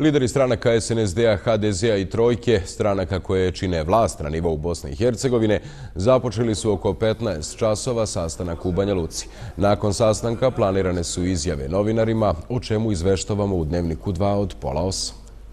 Lideri stranaka SNSD-a, HDZ-a i Trojke, stranaka koje čine vlast na nivou Bosne i Hercegovine, započeli su oko 15 časova sastanak u Banja Luci. Nakon sastanka planirane su izjave novinarima, o čemu izveštavamo u dnevniku 2 od pola 8.